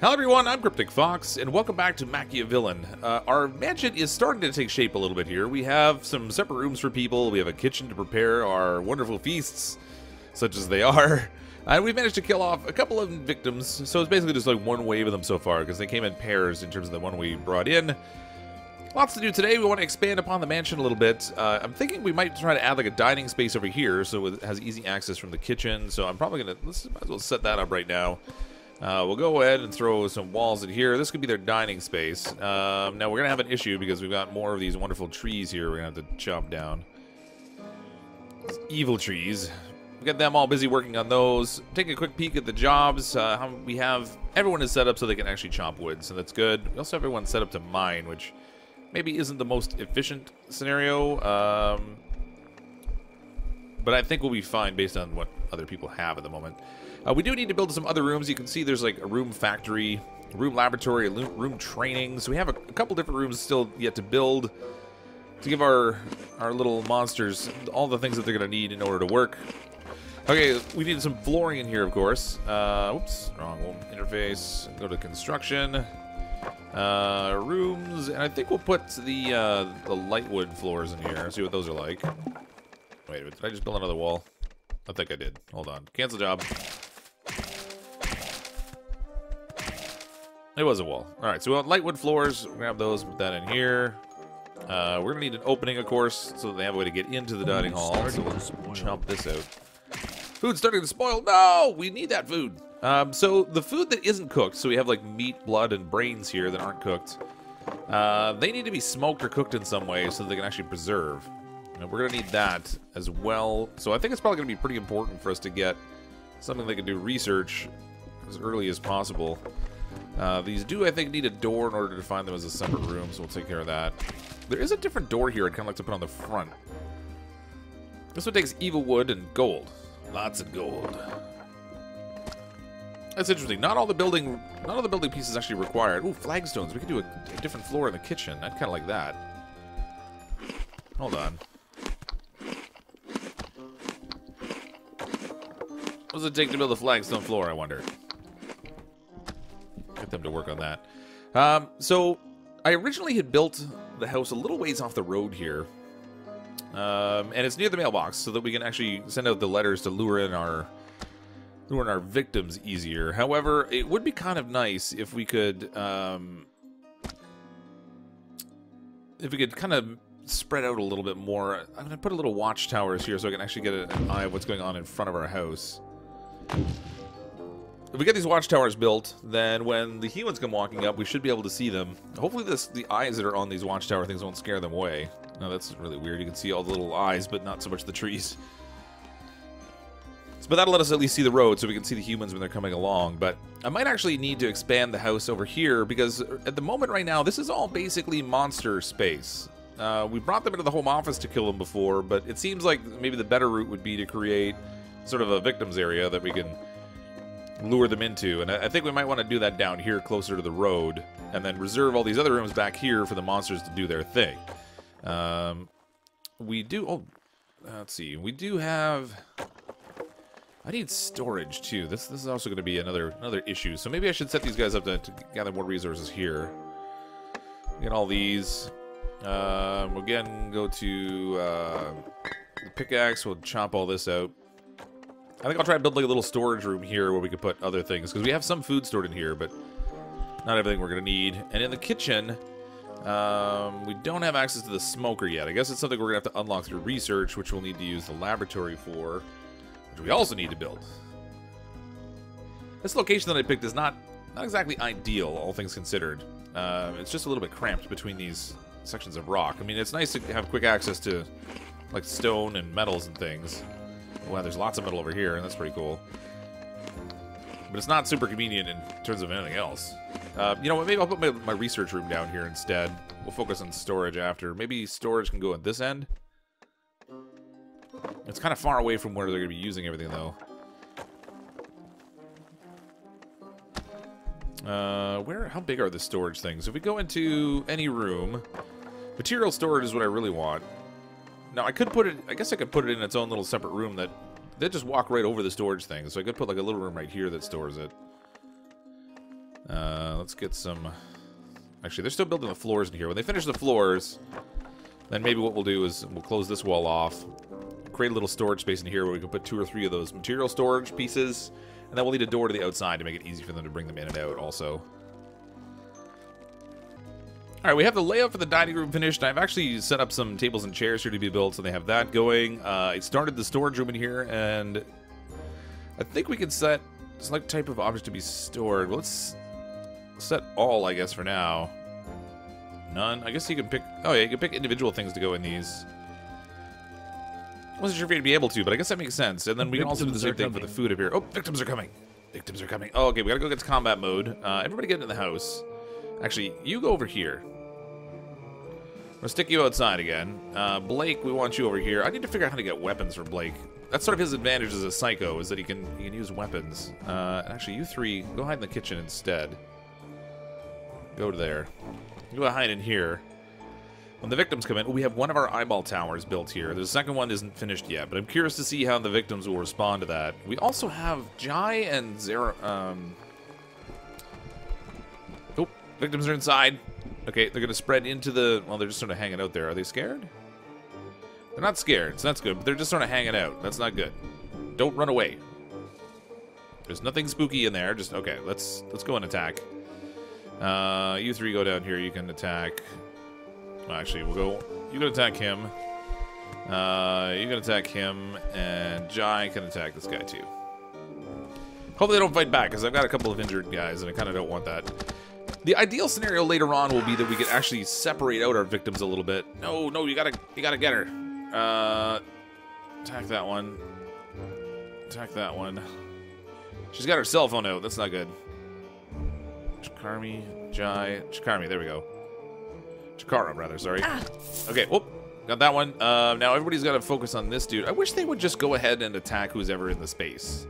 Hello everyone, I'm Cryptic Fox, and welcome back to MachiaVillain. Uh, our mansion is starting to take shape a little bit here. We have some separate rooms for people, we have a kitchen to prepare our wonderful feasts, such as they are, and we've managed to kill off a couple of victims, so it's basically just like one wave of them so far, because they came in pairs in terms of the one we brought in. Lots to do today. We want to expand upon the mansion a little bit. Uh, I'm thinking we might try to add like a dining space over here so it has easy access from the kitchen, so I'm probably going to, let's might as well set that up right now. Uh, we'll go ahead and throw some walls in here. This could be their dining space. Um, now, we're going to have an issue because we've got more of these wonderful trees here we're going to have to chop down. These evil trees. We got them all busy working on those. Take a quick peek at the jobs. Uh, we have everyone is set up so they can actually chop wood, so that's good. We also have everyone set up to mine, which maybe isn't the most efficient scenario. Um, but I think we'll be fine based on what other people have at the moment. Uh, we do need to build some other rooms. You can see there's like a room factory, room laboratory, room training. So we have a, a couple different rooms still yet to build to give our our little monsters all the things that they're going to need in order to work. Okay, we need some flooring in here, of course. Uh, oops, wrong interface. Go to construction. Uh, rooms, and I think we'll put the uh, the lightwood floors in here. See what those are like. Wait, did I just build another wall? I think I did. Hold on. Cancel job. It was a wall. All right, so we want lightwood floors. Grab those, put that in here. Uh, we're gonna need an opening, of course, so they have a way to get into the dining hall. So we'll chomp this out. Food's starting to spoil. No, we need that food. Um, so the food that isn't cooked, so we have like meat, blood, and brains here that aren't cooked. Uh, they need to be smoked or cooked in some way so they can actually preserve. And we're gonna need that as well. So I think it's probably gonna be pretty important for us to get something that can do research as early as possible. Uh, these do, I think, need a door in order to find them as a separate room, so we'll take care of that. There is a different door here I'd kind of like to put on the front. This one takes evil wood and gold. Lots of gold. That's interesting. Not all the building, not all the building pieces actually required. Ooh, flagstones. We could do a, a different floor in the kitchen. I'd kind of like that. Hold on. What does it take to build a flagstone floor, I wonder? Them to work on that. Um, so, I originally had built the house a little ways off the road here. Um, and it's near the mailbox so that we can actually send out the letters to lure in our lure in our victims easier. However, it would be kind of nice if we could um, if we could kind of spread out a little bit more. I'm going to put a little watchtowers here so I can actually get an eye of what's going on in front of our house. If we get these watchtowers built, then when the humans come walking up, we should be able to see them. Hopefully this, the eyes that are on these watchtower things won't scare them away. No, that's really weird. You can see all the little eyes, but not so much the trees. But that'll let us at least see the road so we can see the humans when they're coming along. But I might actually need to expand the house over here because at the moment right now, this is all basically monster space. Uh, we brought them into the home office to kill them before, but it seems like maybe the better route would be to create sort of a victims area that we can lure them into. And I think we might want to do that down here closer to the road and then reserve all these other rooms back here for the monsters to do their thing. Um, we do... Oh, let's see. We do have... I need storage too. This this is also going to be another another issue. So maybe I should set these guys up to, to gather more resources here. Get all these. Um, again, go to uh, the pickaxe. We'll chop all this out. I think I'll try and build like a little storage room here where we could put other things because we have some food stored in here, but not everything we're going to need. And in the kitchen, um, we don't have access to the smoker yet. I guess it's something we're going to have to unlock through research, which we'll need to use the laboratory for which we also need to build. This location that I picked is not not exactly ideal, all things considered. Uh, it's just a little bit cramped between these sections of rock. I mean, it's nice to have quick access to like stone and metals and things. Wow, there's lots of metal over here, and that's pretty cool. But it's not super convenient in terms of anything else. Uh, you know what, maybe I'll put my, my research room down here instead. We'll focus on storage after. Maybe storage can go at this end? It's kind of far away from where they're going to be using everything, though. Uh, where? How big are the storage things? If we go into any room, material storage is what I really want. Now, I could put it, I guess I could put it in its own little separate room that, they just walk right over the storage thing. So I could put like a little room right here that stores it. Uh, let's get some... Actually, they're still building the floors in here. When they finish the floors, then maybe what we'll do is we'll close this wall off, create a little storage space in here where we can put two or three of those material storage pieces, and then we'll need a door to the outside to make it easy for them to bring them in and out also. All right, we have the layout for the dining room finished. I've actually set up some tables and chairs here to be built, so they have that going. Uh, I started the storage room in here, and I think we can set select type of object to be stored. Well, let's set all, I guess, for now. None. I guess you can pick... Oh, yeah, you can pick individual things to go in these. Wasn't sure if you'd be able to, but I guess that makes sense. And then we can also do the same thing for the food up here. Oh, victims are coming. Victims are coming. Oh, okay, we gotta go get to combat mode. Uh, everybody get into the house. Actually, you go over here. I'm gonna stick you outside again. Uh, Blake, we want you over here. I need to figure out how to get weapons for Blake. That's sort of his advantage as a psycho, is that he can he can use weapons. Uh, actually, you three, go hide in the kitchen instead. Go to there. Go hide in here. When the victims come in, we have one of our eyeball towers built here. The second one isn't finished yet, but I'm curious to see how the victims will respond to that. We also have Jai and Zero. Um... Victims are inside. Okay, they're to spread into the... Well, they're just sort of hanging out there. Are they scared? They're not scared, so that's good. But they're just sort of hanging out. That's not good. Don't run away. There's nothing spooky in there. Just, okay, let's let's go and attack. Uh, you three go down here. You can attack... Well, actually, we'll go... You can attack him. Uh, you can attack him, and Jai can attack this guy too. Hopefully they don't fight back, because I've got a couple of injured guys, and I kind of don't want that. The ideal scenario later on will be that we could actually separate out our victims a little bit. No, no, you gotta, you gotta get her. Uh, attack that one. Attack that one. She's got her cell phone out. That's not good. Chikarmi, Jai, Chikarmi. There we go. Chikara, rather. Sorry. Ah. Okay. Whoop. Got that one. Uh, now everybody's got to focus on this dude. I wish they would just go ahead and attack who's ever in the space.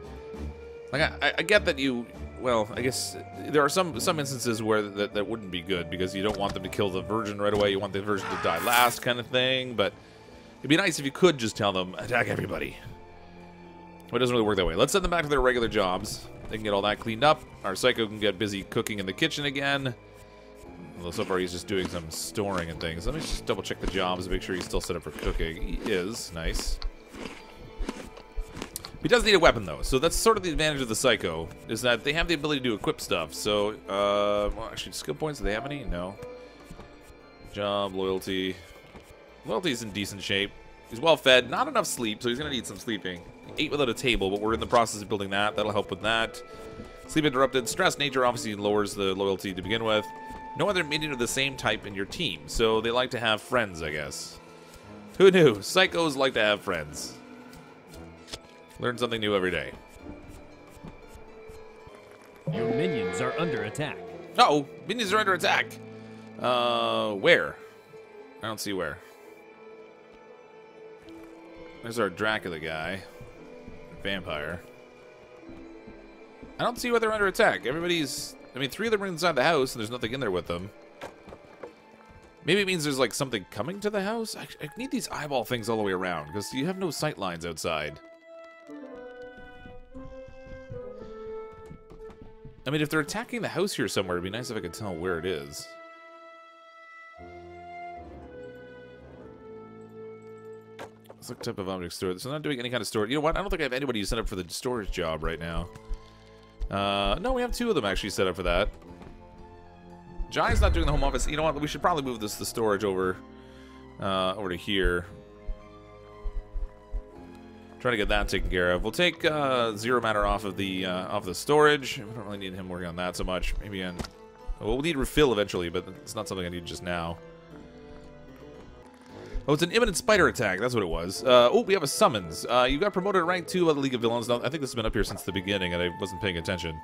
Like I, I get that you well, I guess there are some some instances where that, that wouldn't be good because you don't want them to kill the virgin right away. You want the virgin to die last, kind of thing. But it'd be nice if you could just tell them attack everybody. But it doesn't really work that way. Let's send them back to their regular jobs. They can get all that cleaned up. Our psycho can get busy cooking in the kitchen again. Although so far he's just doing some storing and things. Let me just double check the jobs, make sure he's still set up for cooking. He is. Nice. He does need a weapon, though, so that's sort of the advantage of the Psycho, is that they have the ability to equip stuff. So, uh, well, actually, skill points, do they have any? No. Job, loyalty. Loyalty's in decent shape. He's well fed, not enough sleep, so he's to need some sleeping. Ate without a table, but we're in the process of building that. That'll help with that. Sleep interrupted. Stress nature obviously lowers the loyalty to begin with. No other minion of the same type in your team, so they like to have friends, I guess. Who knew? Psychos like to have friends. Learn something new every day. Your minions are under attack. oh, minions are under attack. Uh, where? I don't see where. There's our Dracula guy. Vampire. I don't see why they're under attack. Everybody's... I mean, three of them are inside the house, and there's nothing in there with them. Maybe it means there's, like, something coming to the house? I, I need these eyeball things all the way around, because you have no sight lines outside. I mean, if they're attacking the house here somewhere, it'd be nice if I could tell where it is. What type of object storage. So I'm not doing any kind of storage. You know what? I don't think I have anybody set up for the storage job right now. Uh, no, we have two of them actually set up for that. Jai's not doing the home office. You know what? We should probably move this the storage over, uh, over to here. Try to get that taken care of. We'll take uh, Zero Matter off of the uh, off the storage. We don't really need him working on that so much. Maybe on... Well, we'll need refill eventually, but it's not something I need just now. Oh, it's an imminent spider attack. That's what it was. Uh, oh, we have a summons. Uh, you got promoted rank 2 by the League of Villains. Now, I think this has been up here since the beginning, and I wasn't paying attention.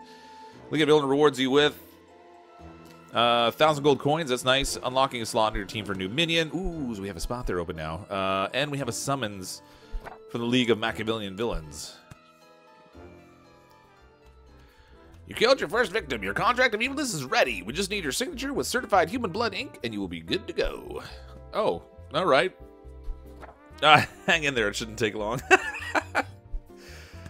League of Villains rewards you with uh, 1,000 gold coins. That's nice. Unlocking a slot in your team for a new minion. Ooh, so we have a spot there open now. Uh, and we have a summons for the League of Machiavellian Villains. You killed your first victim. Your contract of evilness is ready. We just need your signature with certified human blood ink, and you will be good to go. Oh, all right. Ah, hang in there. It shouldn't take long. all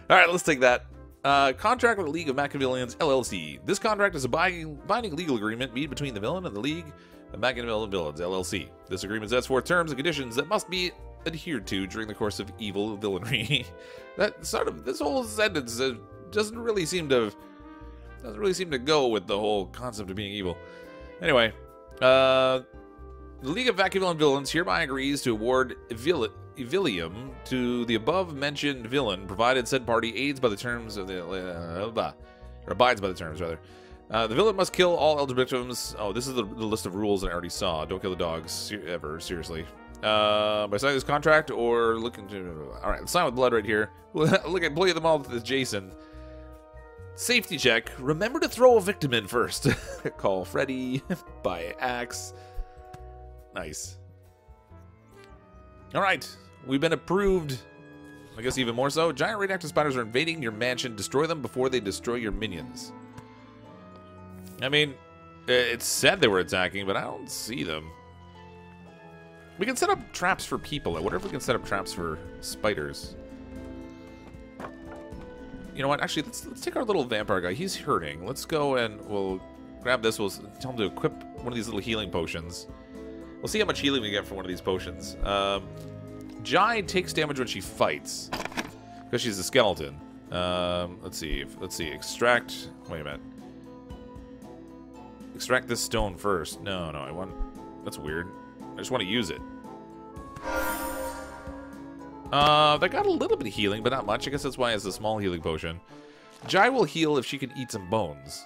right, let's take that. Uh, contract with the League of Machiavellians LLC. This contract is a binding, binding legal agreement made between the villain and the League of Machiavellian Villains LLC. This agreement sets forth terms and conditions that must be adhered to during the course of evil villainy. that sort of this whole sentence uh, doesn't really seem to doesn't really seem to go with the whole concept of being evil. Anyway, uh, the League of Machiavellian Villains hereby agrees to award Vil- Evilium to the above-mentioned villain, provided said party aids by the terms of the... Uh, or abides by the terms, rather. Uh, the villain must kill all eligible victims. Oh, this is the, the, list of rules that I already saw. Don't kill the dogs, ever, seriously. Uh, by signing this contract or looking to... Alright, sign with blood right here. Look at play them all with Jason. Safety check. Remember to throw a victim in first. Call Freddy. Buy axe. Nice. All right, we've been approved. I guess even more so. Giant radioactive spiders are invading your mansion. Destroy them before they destroy your minions. I mean, it said they were attacking, but I don't see them. We can set up traps for people. I wonder if we can set up traps for spiders. You know what? Actually, let's let's take our little vampire guy. He's hurting. Let's go and we'll grab this. We'll tell him to equip one of these little healing potions. We'll see how much healing we get from one of these potions. Um, Jai takes damage when she fights. Because she's a skeleton. Um, let's see. Let's see. Extract... Wait a minute. Extract this stone first. No, no, I want... That's weird. I just want to use it. Uh, that got a little bit of healing, but not much. I guess that's why it's a small healing potion. Jai will heal if she can eat some bones.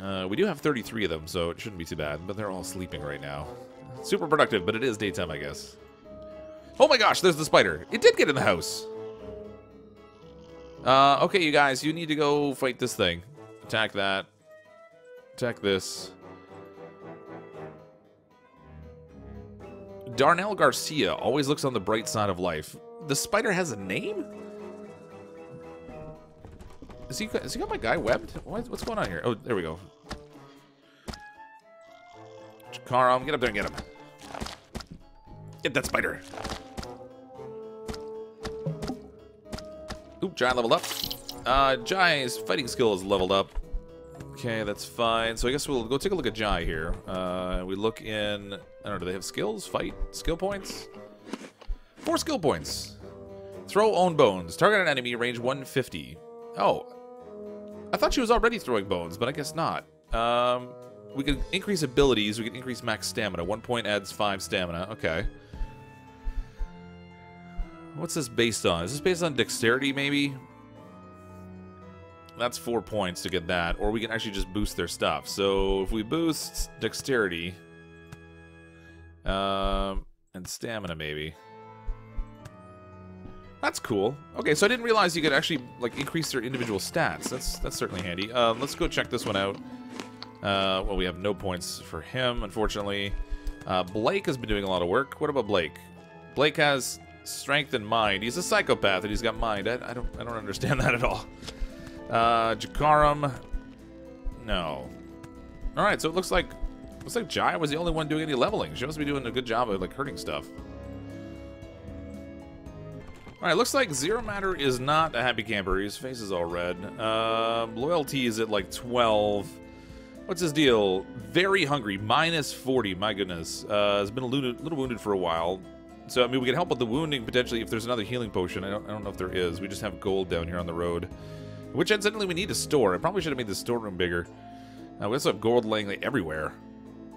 Uh, we do have 33 of them, so it shouldn't be too bad, but they're all sleeping right now. Super productive, but it is daytime, I guess. Oh my gosh, there's the spider. It did get in the house. Uh, okay, you guys, you need to go fight this thing. Attack that. Attack this. Darnell Garcia always looks on the bright side of life. The spider has a name? Is he, has he got my guy webbed? what's going on here? Oh, there we go. Chikaram, get up there and get him. Get that spider. Oop, Giant leveled up. Uh, Jai's fighting skill is leveled up. Okay, that's fine. So I guess we'll go take a look at Jai here. Uh, we look in... I don't know, do they have skills? Fight? Skill points? Four skill points. Throw own bones. Target an enemy, range 150. Oh, I thought she was already throwing bones, but I guess not. Um, we can increase abilities. We can increase max stamina. One point adds five stamina. Okay. What's this based on? Is this based on dexterity, maybe? That's four points to get that. Or we can actually just boost their stuff. So if we boost dexterity... Um, and stamina, maybe. That's cool. Okay, so I didn't realize you could actually like increase their individual stats. That's that's certainly handy. Uh, let's go check this one out. Uh, well, we have no points for him, unfortunately. Uh, Blake has been doing a lot of work. What about Blake? Blake has strength and mind. He's a psychopath and he's got mind. I, I don't I don't understand that at all. Uh, Jakaram, no. All right, so it looks like looks like Jai was the only one doing any leveling. She must be doing a good job of like hurting stuff. Alright, looks like Zero Matter is not a happy camper. His face is all red. Um, loyalty is at like 12. What's his deal? Very hungry. Minus 40. My goodness. Uh, has been a little, little wounded for a while. So, I mean, we can help with the wounding potentially if there's another healing potion. I don't, I don't know if there is. We just have gold down here on the road. Which, incidentally, we need to store. I probably should have made the storeroom bigger. Uh, we also have gold laying like, everywhere.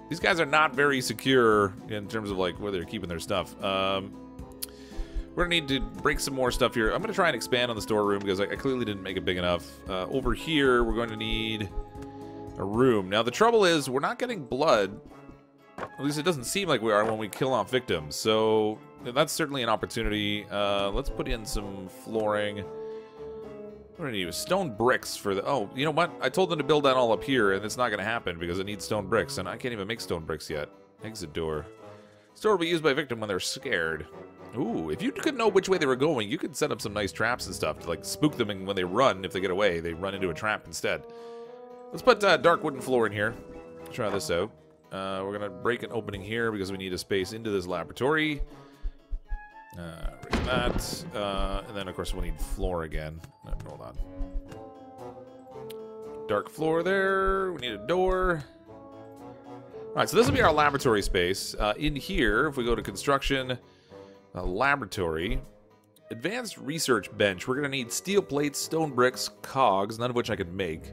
These guys are not very secure in terms of like where they're keeping their stuff. Um, we're gonna need to break some more stuff here. I'm gonna try and expand on the storeroom because I, I clearly didn't make it big enough. Uh, over here, we're going to need a room. Now, the trouble is we're not getting blood. At least it doesn't seem like we are when we kill off victims. So that's certainly an opportunity. Uh, let's put in some flooring. What do I need? Stone bricks for the... Oh, you know what? I told them to build that all up here, and it's not going to happen because it needs stone bricks, and I can't even make stone bricks yet. Exit door. Store will be used by victim when they're scared. Ooh, if you could know which way they were going, you could set up some nice traps and stuff to like spook them and when they run, if they get away, they run into a trap instead. Let's put uh, dark wooden floor in here. Try this out. Uh, we're gonna break an opening here because we need a space into this laboratory. Uh, that. Uh, and then, of course, we'll need floor again. No, hold on. Dark floor there. We need a door. All right, so this will be our laboratory space. Uh, in here, if we go to construction, uh, laboratory, advanced research bench, we're going to need steel plates, stone bricks, cogs, none of which I could make.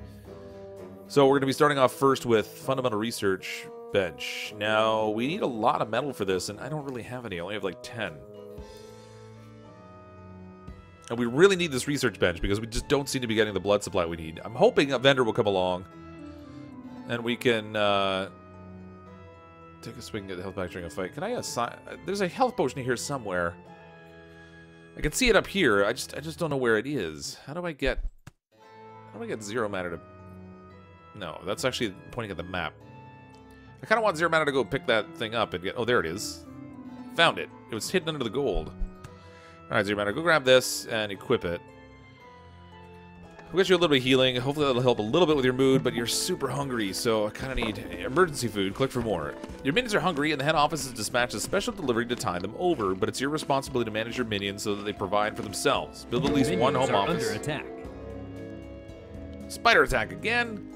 So we're going to be starting off first with fundamental research bench. Now, we need a lot of metal for this, and I don't really have any. I only have like 10. And we really need this research bench because we just don't seem to be getting the blood supply we need. I'm hoping a vendor will come along and we can uh, take a swing at the health pack during a fight. Can I assign? There's a health potion here somewhere. I can see it up here. I just I just don't know where it is. How do I get? How do I get zero matter to? No, that's actually pointing at the map. I kind of want zero matter to go pick that thing up and get. Oh, there it is. Found it. It was hidden under the gold. All right, zero matter. Go grab this and equip it. We'll get you a little bit of healing. Hopefully that'll help a little bit with your mood, but you're super hungry, so I kind of need emergency food. Click for more. Your minions are hungry, and the head office has dispatched a special delivery to tide them over, but it's your responsibility to manage your minions so that they provide for themselves. Build at least one home office. under attack. Spider attack again.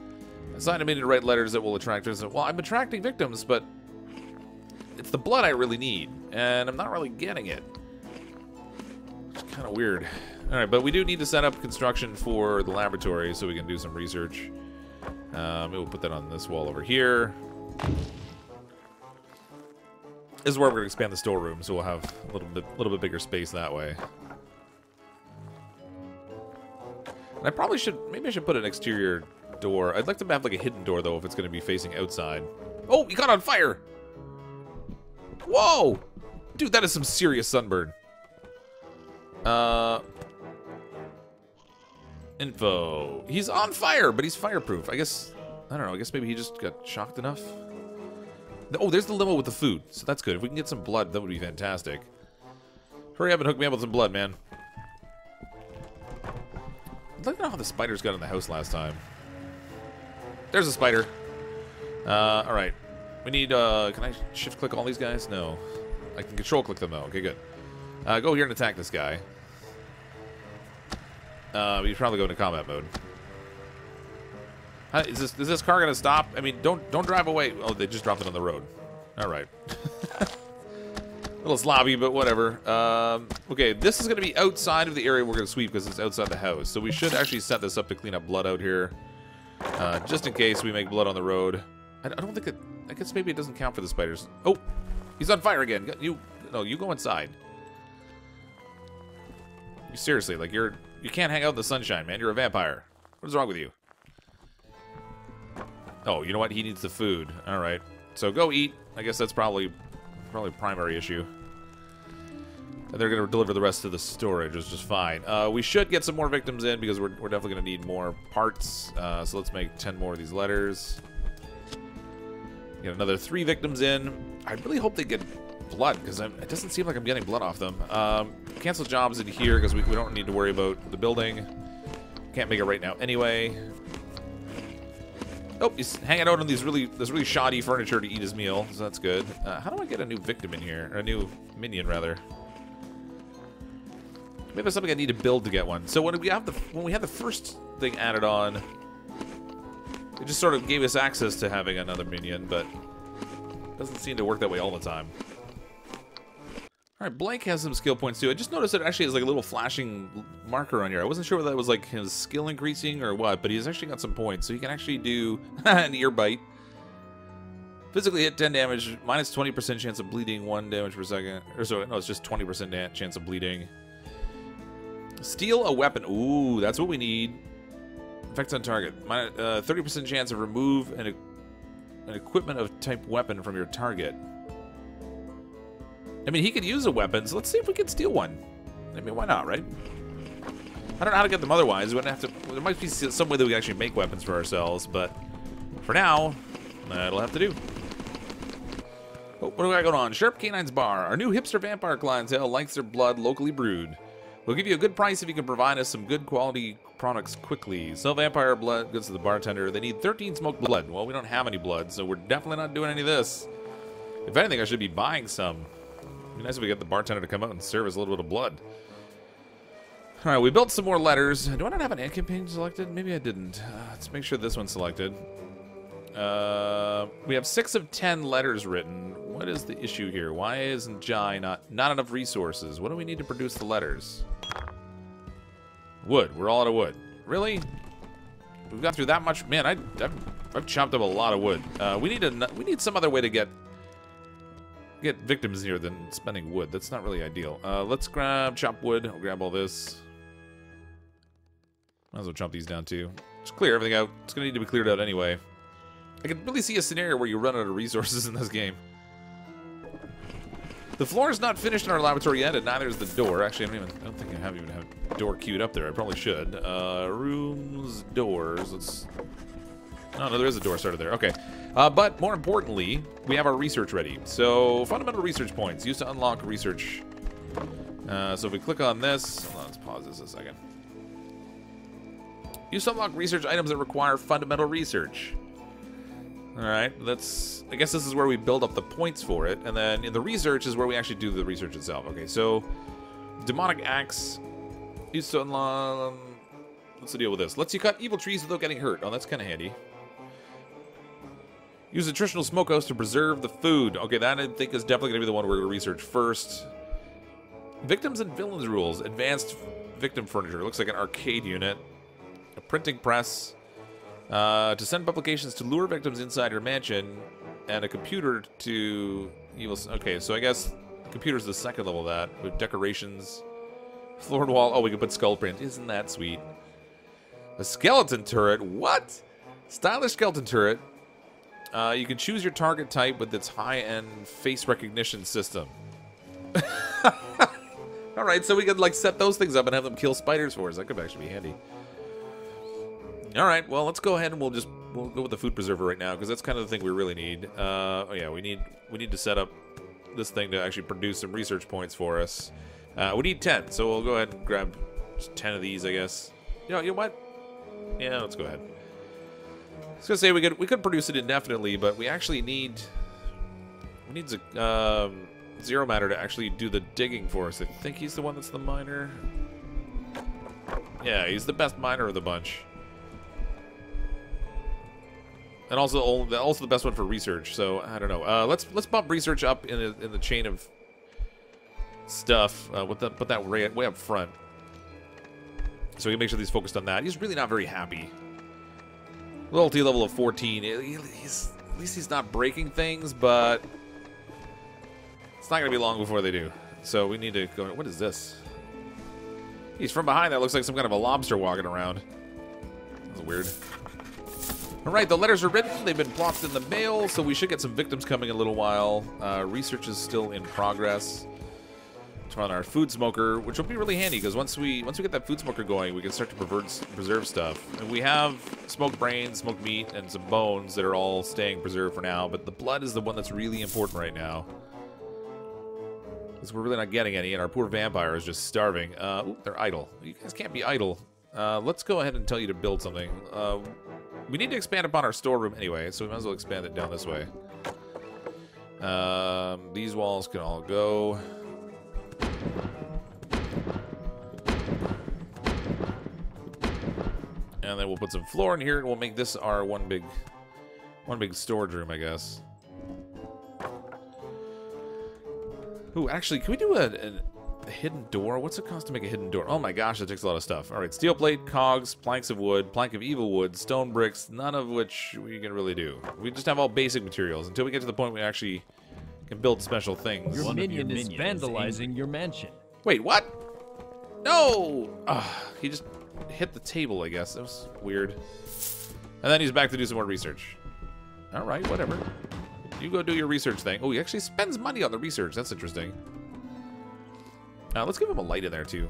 Assign a minion to write letters that will attract victims. Well, I'm attracting victims, but it's the blood I really need, and I'm not really getting it. Kind of weird. All right, but we do need to set up construction for the laboratory so we can do some research. Um, maybe we'll put that on this wall over here. This is where we're to expand the storeroom, so we'll have a little bit, little bit bigger space that way. And I probably should, maybe I should put an exterior door. I'd like to have like a hidden door though if it's to be facing outside. Oh, he got on fire! Whoa! Dude, that is some serious sunburn. Uh, info. He's on fire, but he's fireproof. I guess, I don't know, I guess maybe he just got shocked enough. Oh, there's the limo with the food, so that's good. If we can get some blood, that would be fantastic. Hurry up and hook me up with some blood, man. I'd like to know how the spiders got in the house last time. There's a spider. Uh, alright. We need, uh, can I shift click all these guys? No. I can control click them though. Okay, good. Uh, go here and attack this guy. Uh, we should probably go into combat mode. Is this is this car gonna stop? I mean, don't don't drive away. Oh, they just dropped it on the road. All right. Little slobby, but whatever. Um, okay, this is gonna be outside of the area we're gonna sweep because it's outside the house. So we should actually set this up to clean up blood out here, uh, just in case we make blood on the road. I, I don't think it. I guess maybe it doesn't count for the spiders. Oh, he's on fire again. You no, you go inside. You seriously, like you're you can't hang out in the sunshine, man. You're a vampire. What is wrong with you? Oh, you know what? He needs the food. All right. So go eat. I guess that's probably probably a primary issue. And they're going to deliver the rest of the storage, which is fine. Uh, we should get some more victims in because we're, we're definitely going to need more parts. Uh, so let's make 10 more of these letters. Get another three victims in. I really hope they get blood because it doesn't seem like I'm getting blood off them. Um, cancel jobs in here because we, we don't need to worry about the building. Can't make it right now anyway. Oh, he's hanging out on these really this really shoddy furniture to eat his meal, so that's good. Uh, how do I get a new victim in here? Or a new minion, rather. Maybe that's something I need to build to get one. So when we have the when we had the first thing added on, it just sort of gave us access to having another minion, but doesn't seem to work that way all the time. All right, Blank has some skill points too. I just noticed it actually has like a little flashing marker on here. I wasn't sure whether that was like his skill increasing or what, but he's actually got some points. So he can actually do an ear bite. Physically hit 10 damage, minus 20% chance of bleeding, 1 damage per second. Or so, no, it's just 20% chance of bleeding. Steal a weapon. Ooh, that's what we need. Effects on target. 30% uh, chance of remove an, an equipment of type weapon from your target. I mean, he could use a weapon, so let's see if we can steal one. I mean, why not, right? I don't know how to get them otherwise. We wouldn't have to. There might be some way that we can actually make weapons for ourselves, but for now, that'll have to do. Oh, what do we got going on? Sharp Canine's Bar. Our new hipster vampire clientele likes their blood locally brewed. We'll give you a good price if you can provide us some good quality products quickly. Sell vampire blood goods to the bartender. They need 13 smoked blood. Well, we don't have any blood, so we're definitely not doing any of this. If anything, I should be buying some. Be nice if we get the bartender to come out and serve us a little bit of blood. All right, we built some more letters. Do I not have an ad campaign selected? Maybe I didn't. Uh, let's make sure this one's selected. Uh, we have six of ten letters written. What is the issue here? Why isn't Jai not not enough resources? What do we need to produce the letters? Wood. We're all out of wood. Really? We've got through that much. Man, I, I've, I've chopped up a lot of wood. Uh, we need a we need some other way to get get victims here than spending wood. That's not really ideal. Uh, let's grab chop wood. I'll grab all this. Might as well chop these down too. Just clear everything out. It's gonna need to be cleared out anyway. I can really see a scenario where you run out of resources in this game. The floor is not finished in our laboratory yet, and neither is the door. Actually, I don't even. I don't think I have even have door queued up there. I probably should. Uh, rooms, doors. Let's. Oh no, there is a door started there. Okay, uh, but more importantly, we have our research ready. So fundamental research points used to unlock research. Uh, so if we click on this, on, let's pause this a second. Use to unlock research items that require fundamental research. Alright, let's... I guess this is where we build up the points for it, and then in the research is where we actually do the research itself. Okay, so... Demonic Axe... Used to unlock... What's the deal with this? Lets you cut evil trees without getting hurt. Oh, that's kind of handy. Use a traditional smokehouse to preserve the food. Okay, that I think is definitely going to be the one we're going to research first. Victims and villains rules. Advanced victim furniture. Looks like an arcade unit. A printing press. Uh, to send publications to lure victims inside your mansion. And a computer to evil... Okay, so I guess computer's the second level of that. With decorations. Floor and wall. Oh, we can put skull print. Isn't that sweet? A skeleton turret. What? Stylish skeleton turret. Uh, you can choose your target type with its high-end face recognition system. All right, so we could like set those things up and have them kill spiders for us. That could actually be handy. All right, well, let's go ahead and we'll just we'll go with the food preserver right now because that's kind of the thing we really need. Uh, oh yeah, we need we need to set up this thing to actually produce some research points for us. Uh, we need ten, so we'll go ahead and grab ten of these, I guess. You know, you know what? Yeah, let's go ahead. Was gonna say we could we could produce it indefinitely, but we actually need we need um, zero matter to actually do the digging for us. I think he's the one that's the miner. Yeah, he's the best miner of the bunch, and also also the best one for research. So I don't know. Uh, let's let's bump research up in the, in the chain of stuff. Uh, with the, put that way, way up front, so we can make sure he's focused on that. He's really not very happy. Loyalty level of 14. He's, at least he's not breaking things, but it's not going to be long before they do. So we need to go... What is this? He's from behind. That looks like some kind of a lobster walking around. That's weird. All right, the letters are written. They've been plopped in the mail, so we should get some victims coming in a little while. Uh, research is still in progress on our food smoker, which will be really handy because once we once we get that food smoker going, we can start to preserve stuff. And we have smoked brains, smoked meat, and some bones that are all staying preserved for now. But the blood is the one that's really important right now. Because we're really not getting any, and our poor vampire is just starving. Uh, ooh, they're idle. You guys can't be idle. Uh, let's go ahead and tell you to build something. Uh, we need to expand upon our storeroom anyway, so we might as well expand it down this way. Um, these walls can all go. And then we'll put some floor in here, and we'll make this our one big, one big storage room, I guess. Ooh, actually, can we do a, a, a, hidden door? What's it cost to make a hidden door? Oh my gosh, that takes a lot of stuff. All right, steel plate, cogs, planks of wood, plank of evil wood, stone bricks, none of which we can really do. We just have all basic materials until we get to the point we actually can build special things. Your minion is vandalizing your mansion. Wait, what? No! Uh, he just hit the table, I guess. That was weird. And then he's back to do some more research. All right, whatever. You go do your research thing. Oh, he actually spends money on the research. That's interesting. Uh, let's give him a light in there, too.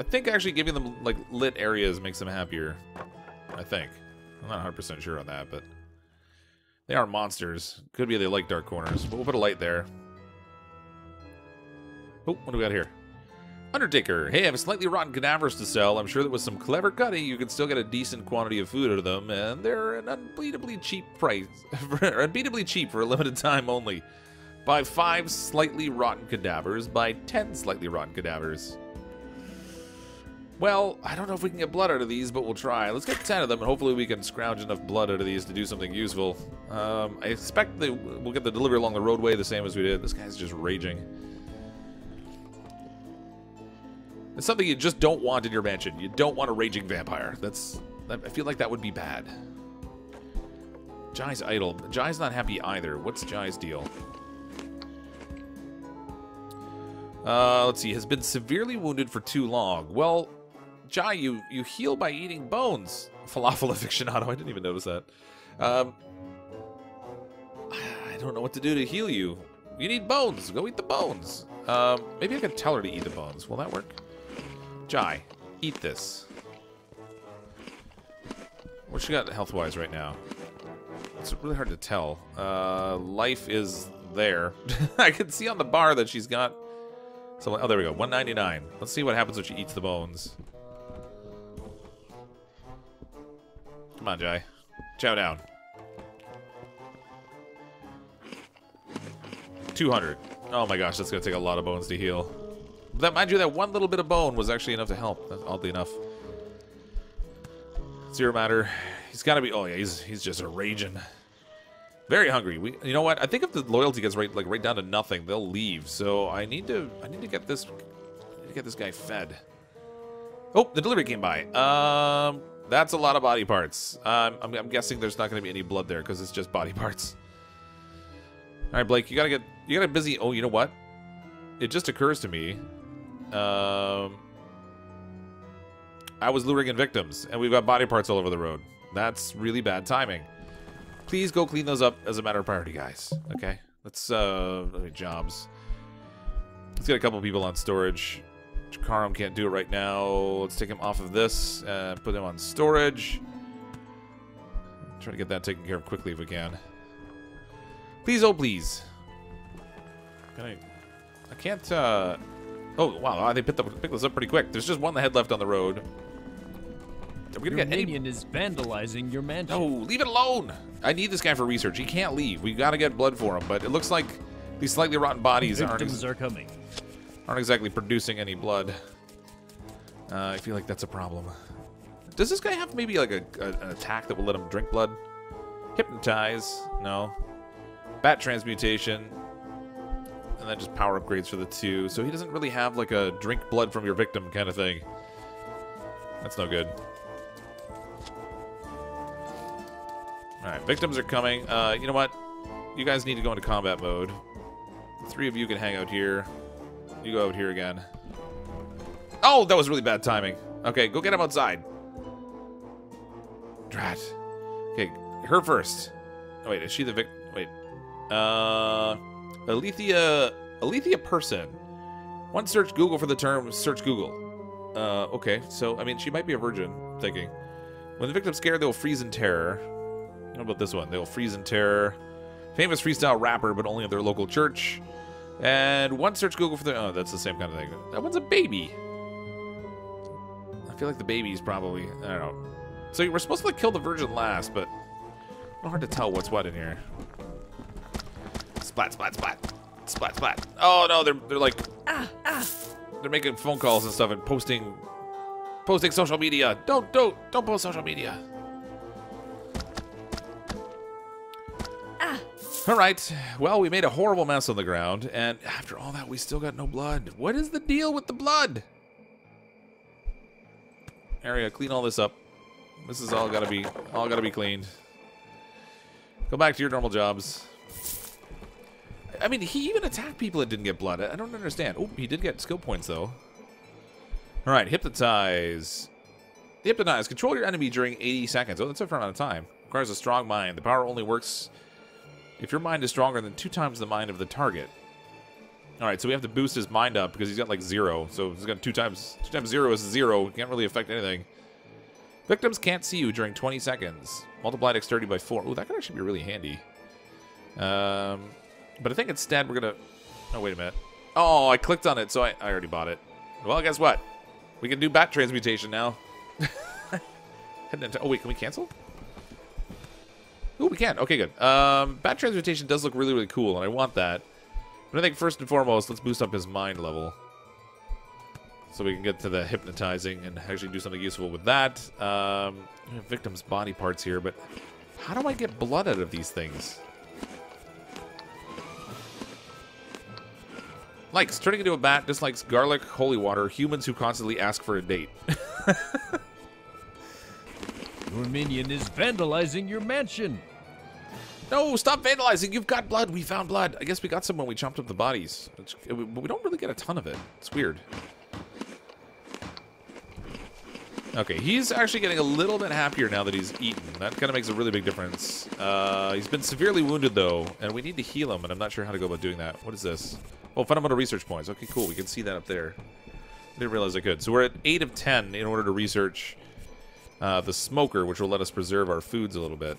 I think actually giving them, like, lit areas makes them happier. I think. I'm not 100% sure on that, but... They are monsters. Could be they like dark corners, but we'll put a light there. Oh, what do we got here? Undertaker. Hey, I have slightly rotten cadavers to sell. I'm sure that with some clever cutting, you can still get a decent quantity of food out of them, and they're an unbeatably cheap price. unbeatably cheap for a limited time only. Buy 5 slightly rotten cadavers buy 10 slightly rotten cadavers. Well, I don't know if we can get blood out of these, but we'll try. Let's get 10 of them, and hopefully we can scrounge enough blood out of these to do something useful. Um, I expect that we'll get the delivery along the roadway the same as we did. This guy's just raging. It's something you just don't want in your mansion. You don't want a raging vampire. That's... I feel like that would be bad. Jai's idle. Jai's not happy either. What's Jai's deal? Uh, let's see. Has been severely wounded for too long. Well, Jai, you, you heal by eating bones. Falafel aficionado. I didn't even notice that. Um, I don't know what to do to heal you. You need bones. Go eat the bones. Um, maybe I can tell her to eat the bones. Will that work? Jai, eat this. What she got health-wise right now? It's really hard to tell. Uh, life is there. I can see on the bar that she's got... So, oh, there we go. 199. Let's see what happens when she eats the bones. Come on, Jai. Chow down. 200. Oh my gosh, that's going to take a lot of bones to heal. That mind you, that one little bit of bone was actually enough to help. Oddly enough. Zero matter. He's got to be. Oh yeah, he's he's just a raging. Very hungry. We, you know what? I think if the loyalty gets right like right down to nothing, they'll leave. So I need to I need to get this to get this guy fed. Oh, the delivery came by. Um, that's a lot of body parts. Um, I'm, I'm guessing there's not going to be any blood there because it's just body parts. All right, Blake, you gotta get you gotta busy. Oh, you know what? It just occurs to me um, I was luring in victims, and we've got body parts all over the road. That's really bad timing. Please go clean those up as a matter of priority, guys. Okay? Let's, uh, let me jobs. Let's get a couple people on storage. Jakaram can't do it right now. Let's take him off of this and put him on storage. Try to get that taken care of quickly if we can. Please, oh please. Can I... I can't, uh... Oh, wow, they picked, up, picked this up pretty quick. There's just one head left on the road. Are we gonna your get minion any... is vandalizing your mansion. No, leave it alone. I need this guy for research. He can't leave. We gotta get blood for him, but it looks like these slightly rotten bodies Victims aren't, are coming. aren't exactly producing any blood. Uh, I feel like that's a problem. Does this guy have maybe like a, a, an attack that will let him drink blood? Hypnotize? No. Bat transmutation and then just power upgrades for the two. So he doesn't really have like a drink blood from your victim kind of thing. That's no good. Alright, victims are coming. Uh, you know what? You guys need to go into combat mode. The three of you can hang out here. You go out here again. Oh, that was really bad timing. Okay, go get him outside. Drat. Okay, her first. Oh, wait, is she the vic... Wait. Uh... Alethea, Alethea person. Once search Google for the term search Google. Uh, okay, so, I mean, she might be a virgin, thinking. When the victim's scared, they will freeze in terror. How about this one? They will freeze in terror. Famous freestyle rapper, but only at their local church. And one search Google for the... Oh, that's the same kind of thing. That one's a baby. I feel like the baby's probably... I don't know. So we're supposed to like, kill the virgin last, but... Hard to tell what's what in here. Splat, splat, splat. Splat, splat. Oh no, they're they're like ah, ah. They're making phone calls and stuff and posting posting social media. Don't don't don't post social media. Ah. All right. Well, we made a horrible mess on the ground, and after all that, we still got no blood. What is the deal with the blood? Area, clean all this up. This is all gotta be all gotta be cleaned. Go back to your normal jobs. I mean, he even attacked people that didn't get blood. I don't understand. Oh, he did get skill points, though. All right, hypnotize. Hypnotize. Control your enemy during 80 seconds. Oh, that's a fair amount of time. Requires a strong mind. The power only works if your mind is stronger than two times the mind of the target. All right, so we have to boost his mind up because he's got like zero. So he's got two times two times zero is zero. Can't really affect anything. Victims can't see you during 20 seconds. Multiply dexterity by four. Oh, that could actually be really handy. Um, but I think instead we're going to... Oh, wait a minute. Oh, I clicked on it, so I, I already bought it. Well, guess what? We can do bat transmutation now. oh, wait, can we cancel? Oh, we can. Okay, good. Um, bat transmutation does look really, really cool, and I want that. But I think first and foremost, let's boost up his mind level. So we can get to the hypnotizing and actually do something useful with that. Um, victim's body parts here, but how do I get blood out of these things? Likes turning into a bat, dislikes garlic, holy water, humans who constantly ask for a date. your minion is vandalizing your mansion. No, stop vandalizing. You've got blood. We found blood. I guess we got some when we chopped up the bodies. But we don't really get a ton of it. It's weird. Okay, he's actually getting a little bit happier now that he's eaten. That kind of makes a really big difference. Uh, he's been severely wounded, though, and we need to heal him, and I'm not sure how to go about doing that. What is this? Oh, fundamental research points. Okay, cool. We can see that up there. I Didn't realize I could. So we're at 8 of 10 in order to research uh, the smoker, which will let us preserve our foods a little bit.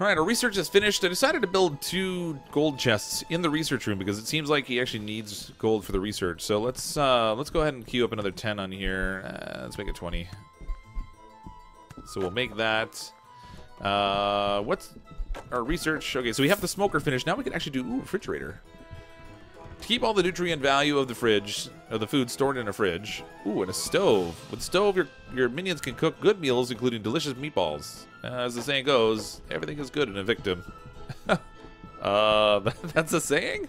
All right, our research is finished. I decided to build two gold chests in the research room because it seems like he actually needs gold for the research. So let's uh, let's go ahead and queue up another 10 on here. Uh, let's make it 20. So we'll make that. Uh, what's our research? Okay, so we have the smoker finished. Now we can actually do ooh, refrigerator. To keep all the nutrient value of the fridge, of the food stored in a fridge. Ooh, and a stove. With stove, your, your minions can cook good meals, including delicious meatballs. As the saying goes, everything is good in a victim. uh, that's a saying?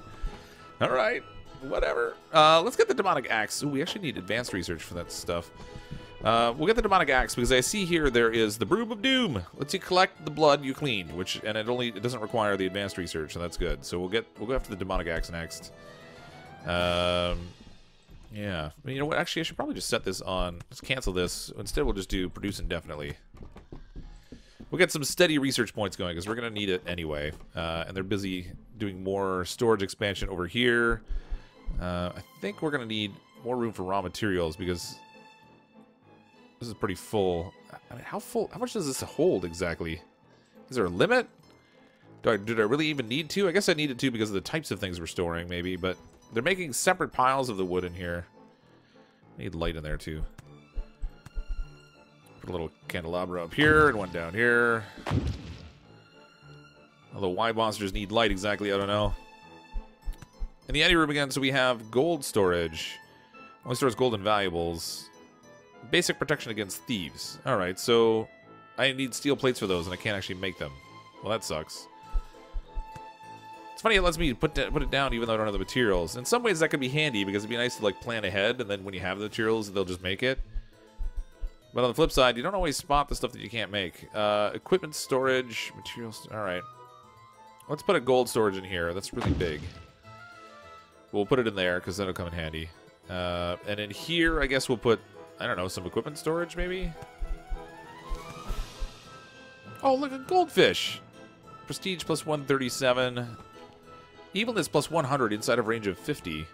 All right, whatever. Uh, let's get the demonic axe. Ooh, we actually need advanced research for that stuff. Uh, we'll get the demonic axe because I see here there is the broom of doom. Lets you collect the blood you cleaned, which and it only it doesn't require the advanced research, so that's good. So we'll get we'll go after the demonic axe next. Um, yeah. I mean, you know what? Actually, I should probably just set this on. Let's cancel this. Instead, we'll just do produce indefinitely. We'll get some steady research points going because we're going to need it anyway. Uh, and they're busy doing more storage expansion over here. Uh, I think we're going to need more room for raw materials because this is pretty full. I mean, how full? How much does this hold exactly? Is there a limit? Do I, did I really even need to? I guess I needed to because of the types of things we're storing, maybe. But they're making separate piles of the wood in here. I Need light in there, too. Put a little candelabra up here and one down here. Although why monsters need light exactly, I don't know. In the ante room again, so we have gold storage. Only stores gold and valuables. Basic protection against thieves. Alright, so I need steel plates for those, and I can't actually make them. Well, that sucks. It's funny it lets me put put it down even though I don't have the materials. In some ways that could be handy because it'd be nice to like plan ahead and then when you have the materials they'll just make it. But on the flip side, you don't always spot the stuff that you can't make. Uh, equipment storage, materials. All right. Let's put a gold storage in here. That's really big. We'll put it in there because that'll come in handy. Uh, and in here, I guess we'll put, I don't know, some equipment storage maybe? Oh, look, a goldfish. Prestige plus 137. Evilness plus 100 inside of range of 50.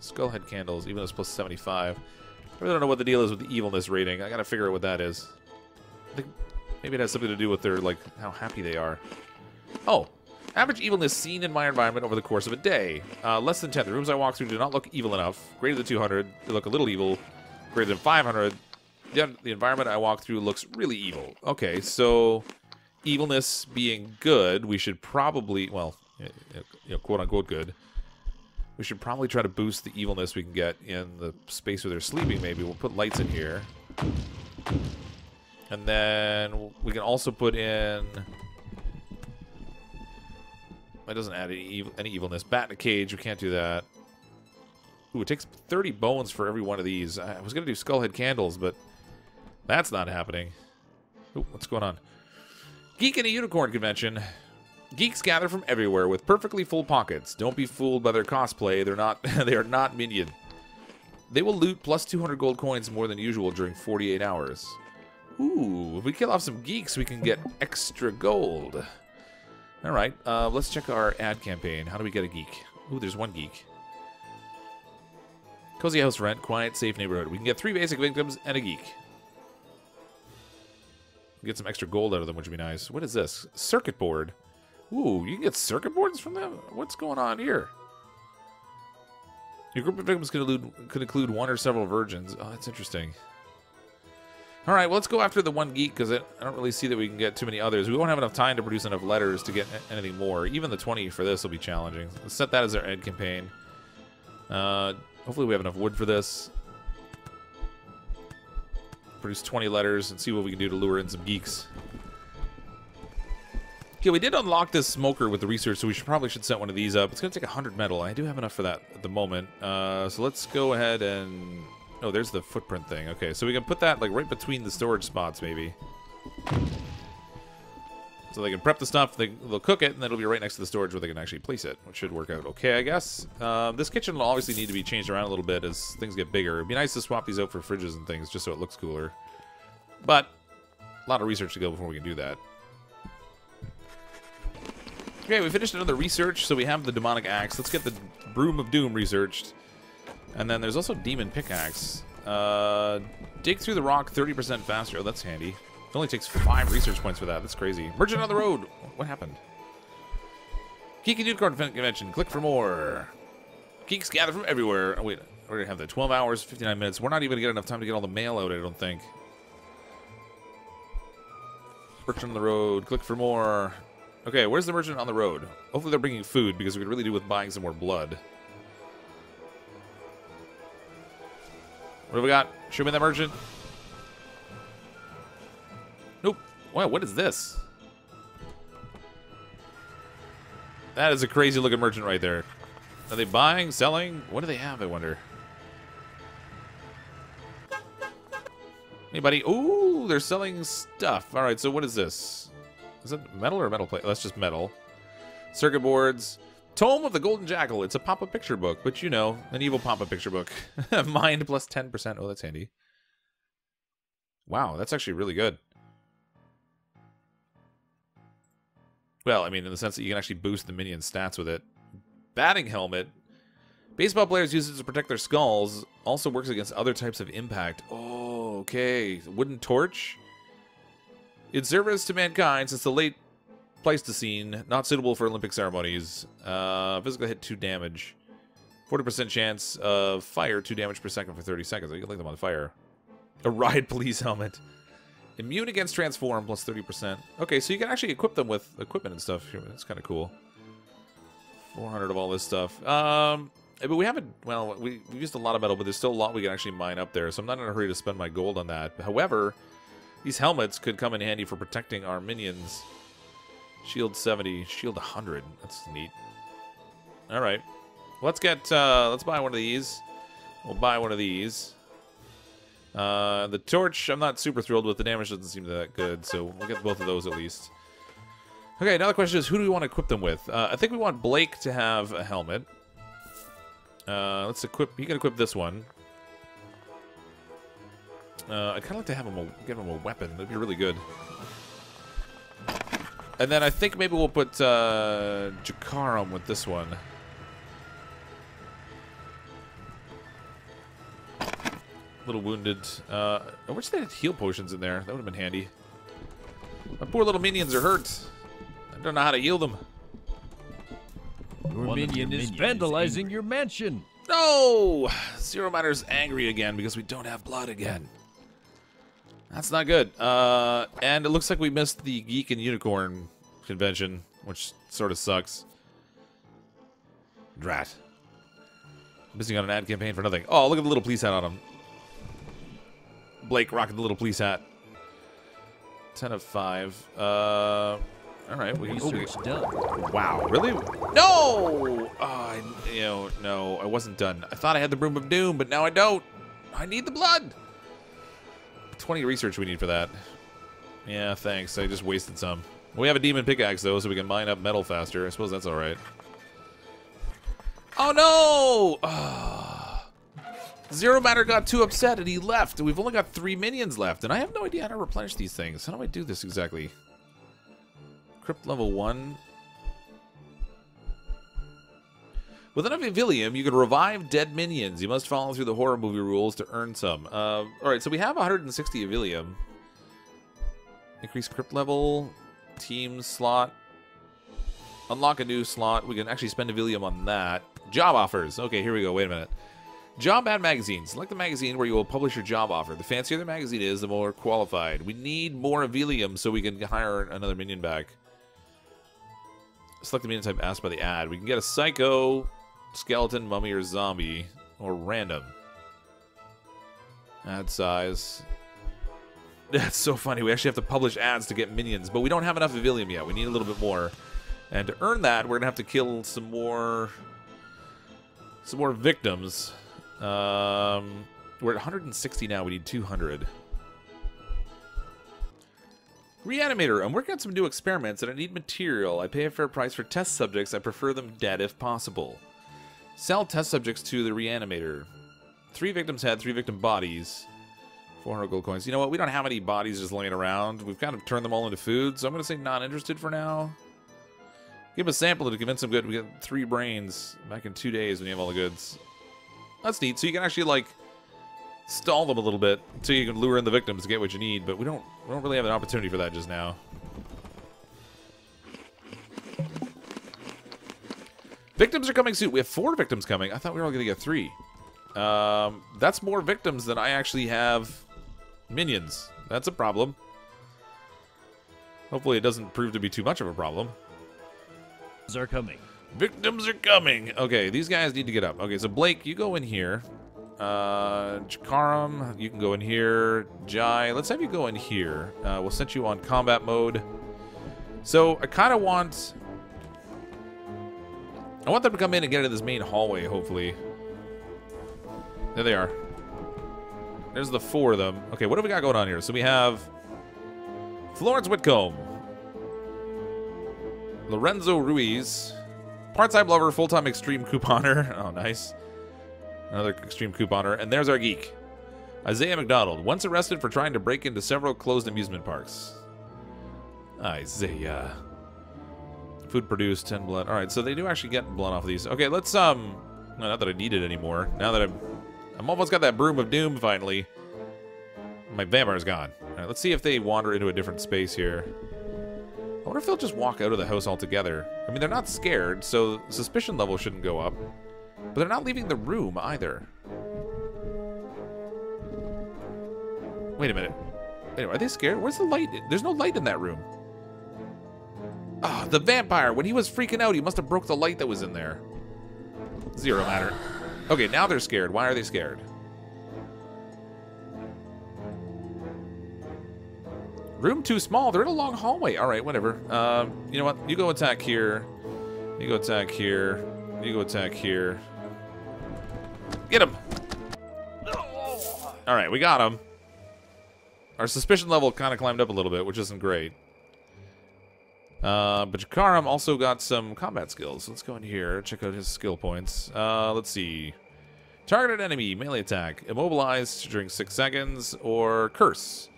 Skullhead candles, evilness plus 75. I really don't know what the deal is with the evilness rating. I gotta figure out what that is. I think maybe it has something to do with their, like, how happy they are. Oh, average evilness seen in my environment over the course of a day. Uh, less than 10. The rooms I walk through do not look evil enough. Greater than 200, they look a little evil. Greater than 500, the, the environment I walk through looks really evil. Okay, so evilness being good, we should probably, well, you know, quote unquote good. We should probably try to boost the evilness we can get in the space where they're sleeping, maybe. We'll put lights in here. And then we can also put in... That doesn't add any, evil, any evilness. Bat in a cage, we can't do that. Ooh, it takes 30 bones for every one of these. I was going to do skullhead candles, but that's not happening. Ooh, what's going on? Geek and a Unicorn Convention. Geeks gather from everywhere with perfectly full pockets. Don't be fooled by their cosplay. They're not they are not minion. They will loot plus 200 gold coins more than usual during 48 hours. Ooh, if we kill off some geeks, we can get extra gold. All right, uh, let's check our ad campaign. How do we get a geek? Ooh, there's one geek. Cozy house rent, quiet, safe neighborhood. We can get three basic victims and a geek. Get some extra gold out of them, which would be nice. What is this? Circuit board. Ooh, you can get circuit boards from them? What's going on here? Your group of victims could include, could include one or several virgins. Oh, that's interesting. All right, well, let's go after the one geek because I don't really see that we can get too many others. We won't have enough time to produce enough letters to get anything more. Even the 20 for this will be challenging. Let's set that as our end campaign. Uh, hopefully we have enough wood for this. Produce 20 letters and see what we can do to lure in some geeks. Okay, we did unlock this smoker with the research, so we should probably should set one of these up. It's going to take 100 metal. I do have enough for that at the moment. Uh, so let's go ahead and... Oh, there's the footprint thing. Okay, so we can put that like right between the storage spots, maybe. So they can prep the stuff, they, will cook it, and then it'll be right next to the storage where they can actually place it, which should work out okay, I guess. Um, this kitchen will obviously need to be changed around a little bit as things get bigger. It'd be nice to swap these out for fridges and things, just so it looks cooler. But, a lot of research to go before we can do that. Okay, we finished another research, so we have the demonic axe. Let's get the broom of doom researched. And then there's also demon pickaxe. Uh, dig through the rock 30% faster. Oh, that's handy. It only takes five research points for that. That's crazy. Merchant on the road. What happened? Geek and Unicorn Convention. Click for more. Geeks gather from everywhere. Oh, wait. Going to have the 12 hours, 59 minutes. We're not even going to get enough time to get all the mail out, I don't think. Merchant on the road. Click for more. Okay, where's the merchant on the road? Hopefully they're bringing food, because we could really do with buying some more blood. What have we got? Show me that merchant. Nope. Wow, what is this? That is a crazy looking merchant right there. Are they buying, selling? What do they have, I wonder? Anybody? Ooh, they're selling stuff. All right, so what is this? Is it metal or metal plate? That's just metal. Circuit boards. Tome of the Golden Jackal. It's a pop-up picture book, but you know, an evil pop-up picture book. Mind plus 10%. Oh, that's handy. Wow, that's actually really good. Well, I mean, in the sense that you can actually boost the minion stats with it. Batting helmet. Baseball players use it to protect their skulls. Also works against other types of impact. Oh, okay. Wooden torch. In service to mankind since the late Pleistocene, not suitable for Olympic ceremonies. Uh, physical hit 2 damage. 40% chance of fire, 2 damage per second for 30 seconds. You can light them on fire. A ride police helmet. Immune against transform, plus 30%. Okay, so you can actually equip them with equipment and stuff. That's kind of cool. 400 of all this stuff. Um, but we haven't, well, we, we used a lot of metal, but there's still a lot we can actually mine up there, so I'm not in a hurry to spend my gold on that. However, these helmets could come in handy for protecting our minions. Shield 70, shield 100. That's neat. All right. Let's get, uh, let's buy one of these. We'll buy one of these. Uh, the torch, I'm not super thrilled with. The damage doesn't seem that good, so we'll get both of those at least. Okay, now the question is, who do we want to equip them with? Uh, I think we want Blake to have a helmet. Uh, let's equip, you can equip this one. Uh, I'd kind of like to have him a, give him a weapon. That'd be really good. And then I think maybe we'll put uh, Jakaram with this one. Little wounded. Uh, I wish they had heal potions in there. That would have been handy. My poor little minions are hurt. I don't know how to heal them. Your One minion your is vandalizing is your mansion. No! Zero Matter's angry again because we don't have blood again. That's not good. Uh, and it looks like we missed the Geek and Unicorn convention, which sort of sucks. Drat. Missing on an ad campaign for nothing. Oh, look at the little police hat on him. Blake rocking the little police hat. 10 of 5. Uh, all right. We, Research we, done. Wow. Really? No! Oh, I, you know, no, I wasn't done. I thought I had the Broom of Doom, but now I don't. I need the blood. 20 research we need for that. Yeah, thanks. I just wasted some. We have a demon pickaxe, though, so we can mine up metal faster. I suppose that's alright. Oh, no! Oh. Zero Matter got too upset and he left. We've only got three minions left, and I have no idea how to replenish these things. How do I do this exactly? Crypt level 1. With enough Evilium, you can revive dead minions. You must follow through the horror movie rules to earn some. Uh, Alright, so we have 160 Evilium. Increase crypt level, team slot. Unlock a new slot. We can actually spend Evilium on that. Job offers. Okay, here we go. Wait a minute. Job ad magazine. Select the magazine where you will publish your job offer. The fancier the magazine is, the more qualified. We need more Evilium so we can hire another minion back. Select the minion type asked by the ad. We can get a psycho, skeleton, mummy, or zombie, or random. Ad size. That's so funny. We actually have to publish ads to get minions, but we don't have enough Evilium yet. We need a little bit more. And to earn that, we're going to have to kill some more some more victims. Um, we're at 160 now. We need 200. Reanimator. I'm working on some new experiments and I need material. I pay a fair price for test subjects. I prefer them dead if possible. Sell test subjects to the reanimator. Three victims had three victim bodies. 400 gold coins. You know what? We don't have any bodies just laying around. We've kind of turned them all into food, so I'm going to say not interested for now. Give him a sample to convince him good. We get three brains back in two days when you have all the goods. That's neat. So you can actually, like, stall them a little bit so you can lure in the victims to get what you need, but we don't, we don't really have an opportunity for that just now. Victims are coming soon. We have four victims coming. I thought we were only going to get three. Um, that's more victims than I actually have minions. That's a problem. Hopefully it doesn't prove to be too much of a problem. Victims are coming. Victims are coming. Okay, these guys need to get up. Okay, so Blake, you go in here. Uh, Jakaram, you can go in here. Jai, let's have you go in here. Uh, we'll set you on combat mode. So I kind of want... I want them to come in and get into this main hallway, hopefully. There they are. There's the four of them. Okay, what do we got going on here? So we have Florence Whitcomb, Lorenzo Ruiz, part-time lover, full-time extreme couponer. Oh, nice. Another extreme couponer. And there's our geek. Isaiah McDonald, once arrested for trying to break into several closed amusement parks. Isaiah. Food produced, 10 blood. Alright, so they do actually get blood off of these. Okay, let's, um... Not that I need it anymore. Now that I'm... I'm almost got that Broom of Doom, finally. My vampire's gone. Alright, let's see if they wander into a different space here. I wonder if they'll just walk out of the house altogether. I mean, they're not scared, so suspicion level shouldn't go up. But they're not leaving the room, either. Wait a minute. Wait, are they scared? Where's the light? There's no light in that room. Oh, the vampire. When he was freaking out, he must have broke the light that was in there. Zero matter. Okay, now they're scared. Why are they scared? Room too small. They're in a long hallway. All right, whatever. Um, you know what? You go attack here. You go attack here. You go attack here. Get him. All right, we got him. Our suspicion level kind of climbed up a little bit, which isn't great. Uh, but Jakaram also got some combat skills. Let's go in here, check out his skill points. Uh, let's see. Targeted enemy, melee attack, immobilized during 6 seconds, or curse.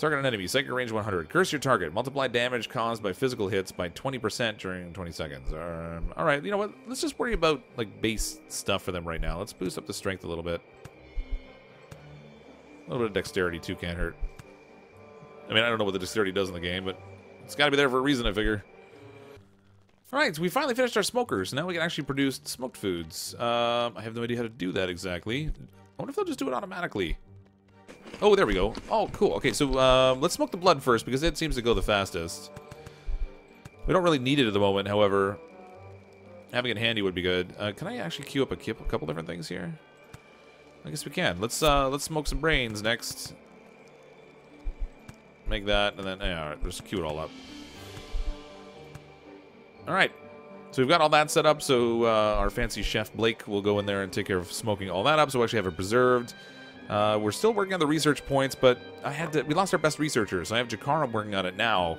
Target an enemy, psychic range 100. Curse your target. Multiply damage caused by physical hits by 20% during 20 seconds. Um, Alright, you know what? Let's just worry about like base stuff for them right now. Let's boost up the strength a little bit. A little bit of dexterity too can't hurt. I mean, I don't know what the dexterity does in the game, but it's got to be there for a reason, I figure. Alright, so we finally finished our smokers. Now we can actually produce smoked foods. Um, I have no idea how to do that exactly. I wonder if they'll just do it automatically. Oh, there we go. Oh, cool. Okay, so uh, let's smoke the blood first because it seems to go the fastest. We don't really need it at the moment, however, having it handy would be good. Uh, can I actually queue up a, a couple different things here? I guess we can. Let's uh, let's smoke some brains next. Make that, and then yeah, all right, just queue it all up. All right, so we've got all that set up. So uh, our fancy chef Blake will go in there and take care of smoking all that up. So we actually have it preserved. Uh, we're still working on the research points, but I had to. We lost our best researchers. I have Jakaram working on it now.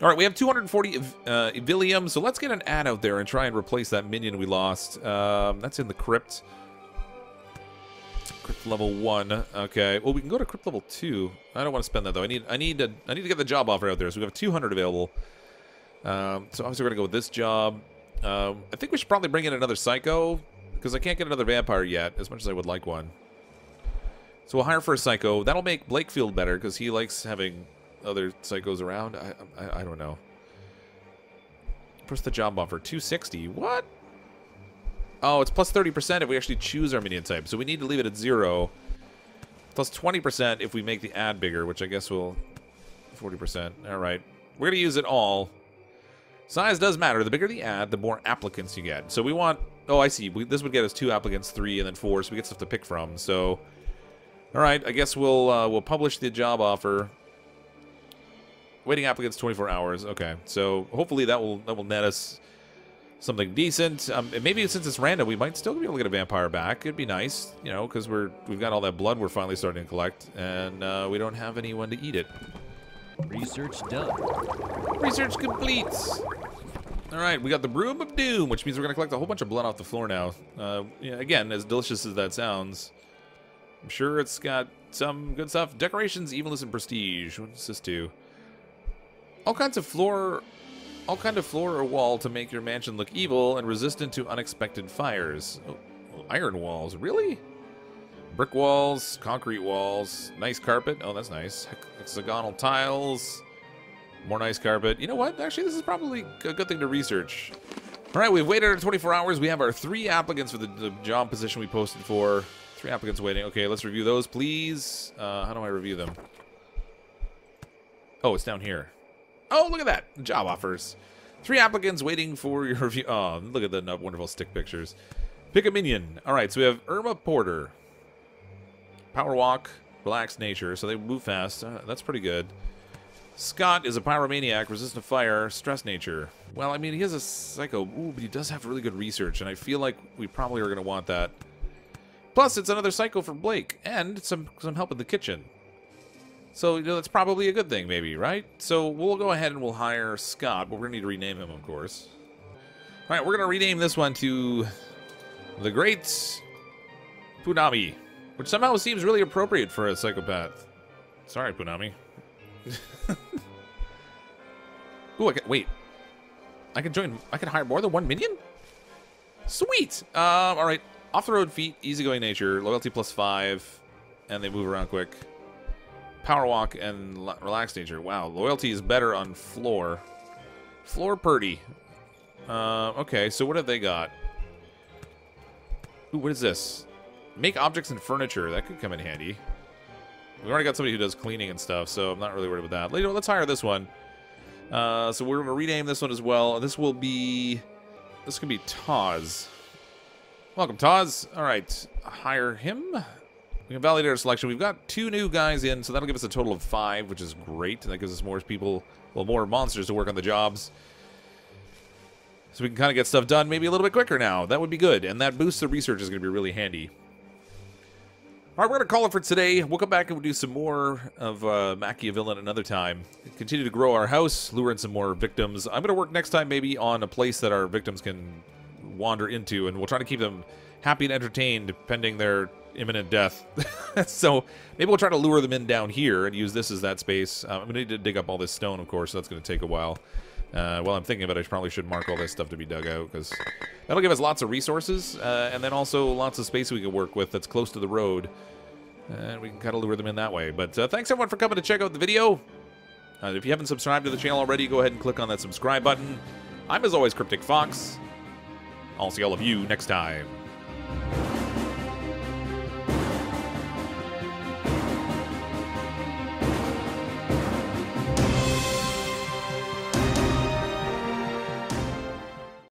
All right, we have 240 uh, Evilium, so let's get an ad out there and try and replace that minion we lost. Um, that's in the crypt. Crypt level one. Okay. Well, we can go to crypt level two. I don't want to spend that though. I need. I need to. I need to get the job offer out there. So we have 200 available. Um, so obviously we're gonna go with this job. Um, I think we should probably bring in another psycho because I can't get another vampire yet, as much as I would like one. So we'll hire for a psycho. That'll make Blake feel better because he likes having other psychos around. I, I, I don't know. Press the job offer. 260. What? Oh, it's plus 30% if we actually choose our minion type. So we need to leave it at 0. Plus 20% if we make the ad bigger, which I guess will... 40%. All right. We're going to use it all. Size does matter. The bigger the ad, the more applicants you get. So we want... Oh, I see. We, this would get us two applicants, three, and then four, so we get stuff to pick from. So, all right. I guess we'll uh, we'll publish the job offer. Waiting applicants 24 hours. Okay. So hopefully that will that will net us something decent. Um, maybe since it's random, we might still be able to get a vampire back. It'd be nice, you know, because we're we've got all that blood we're finally starting to collect, and uh, we don't have anyone to eat it. Research done. Research complete. All right, we got the Broom of Doom, which means we're going to collect a whole bunch of blood off the floor now. Uh, yeah, again, as delicious as that sounds, I'm sure it's got some good stuff. Decorations, evilness, and prestige. What does this do? All kinds of floor all kind of floor or wall to make your mansion look evil and resistant to unexpected fires. Oh, iron walls, really? Brick walls, concrete walls, nice carpet. Oh, that's nice. Hexagonal tiles, more nice carpet. You know what? Actually, this is probably a good thing to research. All right, we've waited 24 hours. We have our three applicants for the, the job position we posted for. Three applicants waiting. Okay, let's review those, please. Uh, how do I review them? Oh, it's down here. Oh, look at that. Job offers. Three applicants waiting for your review. Oh, look at the wonderful stick pictures. Pick a minion. All right, so we have Irma Porter. Power walk, relaxed nature, so they move fast. Uh, that's pretty good. Scott is a pyromaniac, resistant to fire, stress nature. Well, I mean, he has a psycho, ooh, but he does have really good research, and I feel like we probably are going to want that. Plus, it's another psycho for Blake, and some some help in the kitchen. So, you know, that's probably a good thing, maybe, right? So we'll go ahead and we'll hire Scott, but we're going to need to rename him, of course. All right, we're going to rename this one to The Great Punami, which somehow seems really appropriate for a psychopath. Sorry, Punami. Ooh, I can, wait. I can join, I can hire more than one minion? Sweet! Um, all right. Off-the-road feet, easygoing nature, loyalty plus five, and they move around quick. Power walk and relax nature. Wow, loyalty is better on floor. Floor purdy. Uh, okay, so what have they got? Ooh, what is this? Make objects and furniture. That could come in handy. We already got somebody who does cleaning and stuff, so I'm not really worried about that. Let's hire this one. Uh, so we're going to rename this one as well. This will be... This can be Taz. Welcome, Taz. All right, hire him. We can validate our selection. We've got two new guys in, so that'll give us a total of five, which is great. And That gives us more people, well, more monsters to work on the jobs. So we can kind of get stuff done maybe a little bit quicker now. That would be good. And that boost the research is going to be really handy. All right, we're going to call it for today. We'll come back and we'll do some more of uh, MachiaVillain another time. Continue to grow our house, lure in some more victims. I'm going to work next time maybe on a place that our victims can wander into, and we'll try to keep them happy and entertained pending their imminent death. so maybe we'll try to lure them in down here and use this as that space. Uh, I'm going to need to dig up all this stone, of course, so that's going to take a while. Uh, while I'm thinking of it, I probably should mark all this stuff to be dug out, because that'll give us lots of resources, uh, and then also lots of space we can work with that's close to the road. And we can kind of lure them in that way. But uh, thanks, everyone, for coming to check out the video. Uh, if you haven't subscribed to the channel already, go ahead and click on that subscribe button. I'm, as always, Cryptic Fox. I'll see all of you next time.